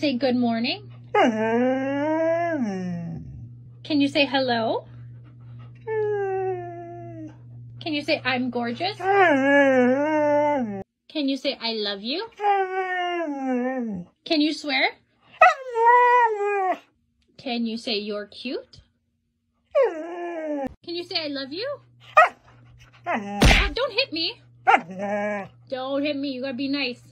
say good morning? Can you say hello? Can you say I'm gorgeous? Can you say I love you? Can you swear? Can you say you're cute? Can you say I love you? Uh, don't hit me. Don't hit me. You gotta be nice.